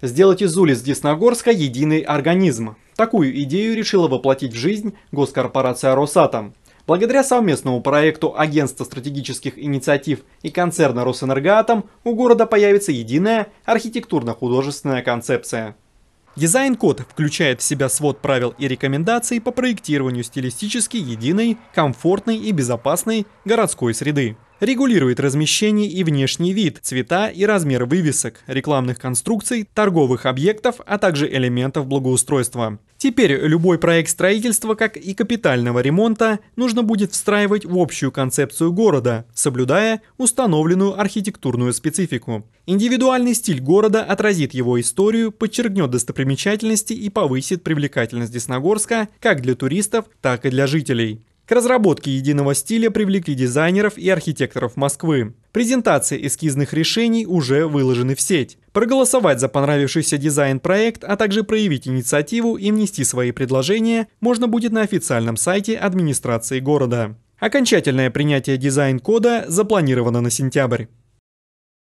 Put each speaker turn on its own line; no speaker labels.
Сделать из улиц Десногорска единый организм. Такую идею решила воплотить в жизнь госкорпорация «Росатом». Благодаря совместному проекту Агентства стратегических инициатив и концерна «Росэнергоатом» у города появится единая архитектурно-художественная концепция. Дизайн-код включает в себя свод правил и рекомендаций по проектированию стилистически единой, комфортной и безопасной городской среды. Регулирует размещение и внешний вид, цвета и размер вывесок, рекламных конструкций, торговых объектов, а также элементов благоустройства. Теперь любой проект строительства, как и капитального ремонта, нужно будет встраивать в общую концепцию города, соблюдая установленную архитектурную специфику. Индивидуальный стиль города отразит его историю, подчеркнет достопримечательности и повысит привлекательность Десногорска как для туристов, так и для жителей. К разработке единого стиля привлекли дизайнеров и архитекторов Москвы. Презентации эскизных решений уже выложены в сеть. Проголосовать за понравившийся дизайн-проект, а также проявить инициативу и внести свои предложения можно будет на официальном сайте администрации города. Окончательное принятие дизайн-кода запланировано на сентябрь.